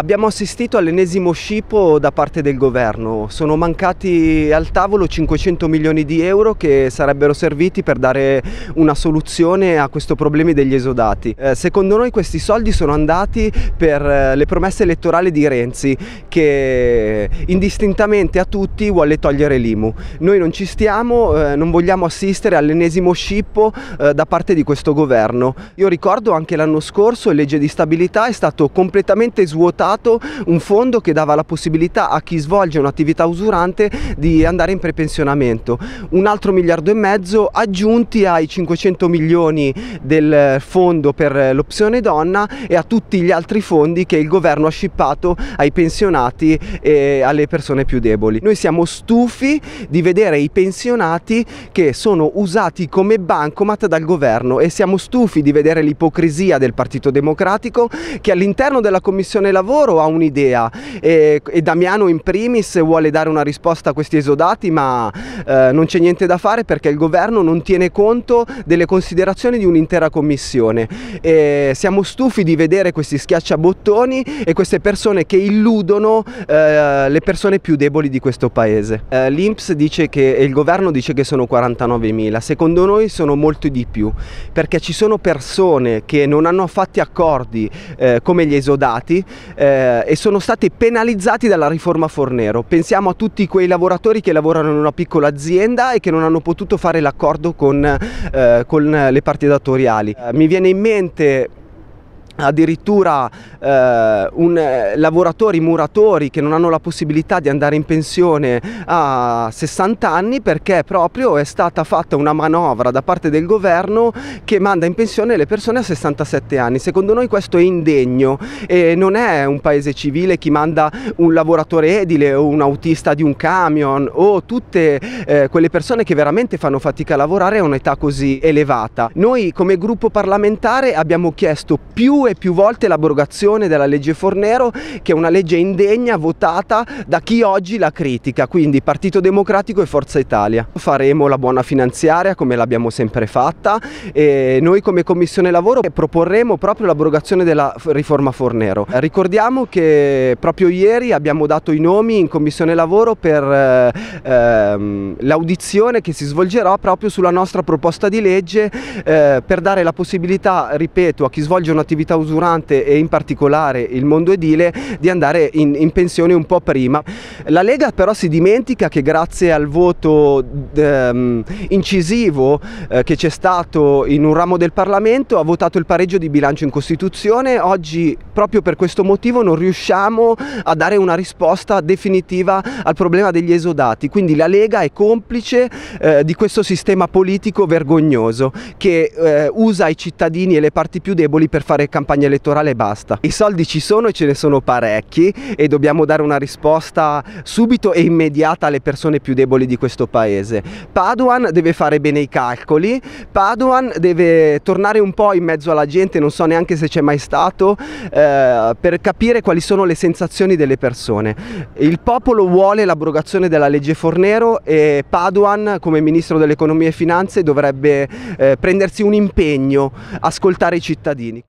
Abbiamo assistito all'ennesimo scippo da parte del governo, sono mancati al tavolo 500 milioni di euro che sarebbero serviti per dare una soluzione a questo problema degli esodati. Eh, secondo noi questi soldi sono andati per eh, le promesse elettorali di Renzi che indistintamente a tutti vuole togliere l'IMU. Noi non ci stiamo, eh, non vogliamo assistere all'ennesimo scippo da parte di questo governo. Io ricordo anche l'anno scorso in legge di stabilità è stato completamente svuotato stato un fondo che dava la possibilità a chi svolge un'attività usurante di andare in prepensionamento. Un altro miliardo e mezzo aggiunti ai 500 milioni del fondo per l'opzione donna e a tutti gli altri fondi che il governo ha scippato ai pensionati e alle persone più deboli. Noi siamo stufi di vedere i pensionati che sono usati come bancomat dal governo e siamo stufi di vedere l'ipocrisia del Partito Democratico che all'interno della Commissione Lavoro lavoro ha un'idea. E, e, Damiano in primis vuole dare una risposta a questi esodati ma eh, non c'è niente da fare perché il governo non tiene conto delle considerazioni di un'intera commissione. E siamo stufi di vedere questi schiacciabottoni e queste persone che illudono eh, le persone più deboli di questo paese. Eh, L'Inps dice che il governo dice che sono 49.000, secondo noi sono molto di più perché ci sono persone che non hanno fatti accordi eh, come gli esodati eh, e sono stati penalizzati dalla riforma Fornero. Pensiamo a tutti quei lavoratori che lavorano in una piccola azienda e che non hanno potuto fare l'accordo con, eh, con le parti datoriali. Eh, mi viene in mente addirittura eh, un, eh, lavoratori muratori che non hanno la possibilità di andare in pensione a 60 anni perché proprio è stata fatta una manovra da parte del governo che manda in pensione le persone a 67 anni. Secondo noi questo è indegno e non è un paese civile chi manda un lavoratore edile o un autista di un camion o tutte eh, quelle persone che veramente fanno fatica a lavorare a un'età così elevata. Noi come gruppo parlamentare abbiamo chiesto più e più volte l'abrogazione della legge Fornero che è una legge indegna votata da chi oggi la critica, quindi Partito Democratico e Forza Italia. Faremo la buona finanziaria come l'abbiamo sempre fatta e noi come Commissione Lavoro proporremo proprio l'abrogazione della riforma Fornero. Ricordiamo che proprio ieri abbiamo dato i nomi in Commissione Lavoro per eh, ehm, l'audizione che si svolgerà proprio sulla nostra proposta di legge eh, per dare la possibilità, ripeto, a chi svolge un'attività usurante e in particolare il mondo edile di andare in, in pensione un po' prima. La Lega però si dimentica che grazie al voto ehm, incisivo eh, che c'è stato in un ramo del Parlamento ha votato il pareggio di bilancio in Costituzione, oggi proprio per questo motivo non riusciamo a dare una risposta definitiva al problema degli esodati, quindi la Lega è complice eh, di questo sistema politico vergognoso che eh, usa i cittadini e le parti più deboli per fare campagna elettorale e basta. I soldi ci sono e ce ne sono parecchi e dobbiamo dare una risposta subito e immediata alle persone più deboli di questo paese. Paduan deve fare bene i calcoli, Paduan deve tornare un po' in mezzo alla gente, non so neanche se c'è mai stato, eh, per capire quali sono le sensazioni delle persone. Il popolo vuole l'abrogazione della legge Fornero e Paduan come Ministro dell'Economia e Finanze dovrebbe eh, prendersi un impegno, ascoltare i cittadini.